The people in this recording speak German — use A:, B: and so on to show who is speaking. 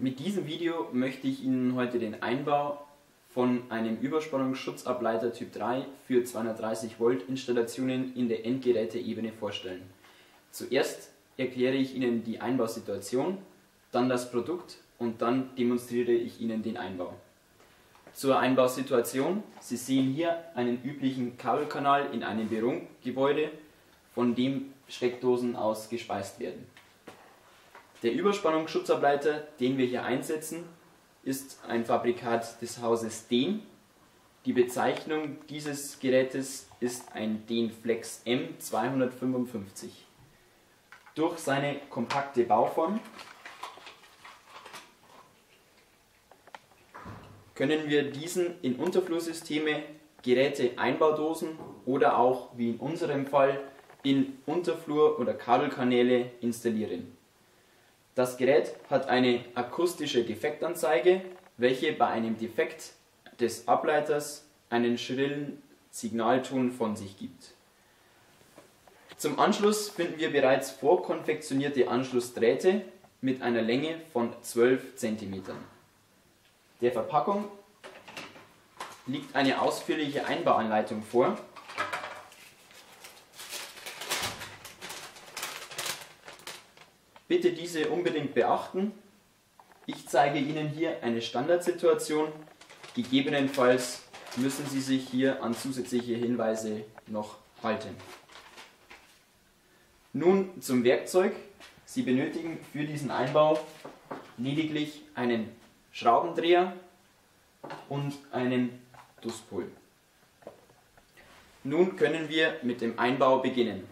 A: Mit diesem Video möchte ich Ihnen heute den Einbau von einem Überspannungsschutzableiter Typ 3 für 230 Volt Installationen in der Endgeräteebene vorstellen. Zuerst erkläre ich Ihnen die Einbausituation, dann das Produkt und dann demonstriere ich Ihnen den Einbau. Zur Einbausituation. Sie sehen hier einen üblichen Kabelkanal in einem Bürogebäude, von dem Steckdosen aus gespeist werden. Der Überspannungsschutzableiter, den wir hier einsetzen, ist ein Fabrikat des Hauses Dehn. Die Bezeichnung dieses Gerätes ist ein Denflex M255. Durch seine kompakte Bauform können wir diesen in Unterflursysteme, Geräte, Einbaudosen oder auch, wie in unserem Fall, in Unterflur- oder Kabelkanäle installieren. Das Gerät hat eine akustische Defektanzeige, welche bei einem Defekt des Ableiters einen schrillen Signalton von sich gibt. Zum Anschluss finden wir bereits vorkonfektionierte Anschlussdrähte mit einer Länge von 12 cm. Der Verpackung liegt eine ausführliche Einbauanleitung vor, Bitte diese unbedingt beachten. Ich zeige Ihnen hier eine Standardsituation. Gegebenenfalls müssen Sie sich hier an zusätzliche Hinweise noch halten. Nun zum Werkzeug. Sie benötigen für diesen Einbau lediglich einen Schraubendreher und einen Duspol. Nun können wir mit dem Einbau beginnen.